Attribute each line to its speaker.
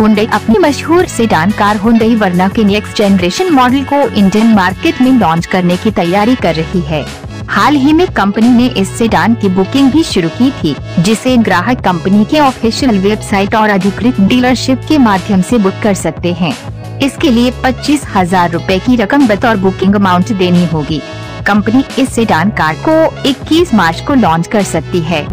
Speaker 1: Hyundai अपनी मशहूर sedan car Hyundai Verna के नेक्स्ट जनरेशन मॉडल को इंडियन मार्केट में लॉन्च करने की तैयारी कर रही है। हाल ही में कंपनी ने इस सेडान की बुकिंग भी शुरू की थी, जिसे ग्राहक कंपनी के ऑफिशियल वेबसाइट और अधिकृत डीलरशिप के माध्यम से बुक कर सकते हैं। इसके लिए पच्चीस हज़ार रूपए की रकम बतौर बुकिंग अमाउंट देनी होगी। कंपनी इस सेडान कार को 21 मार्च को लॉन्च कर सकती है।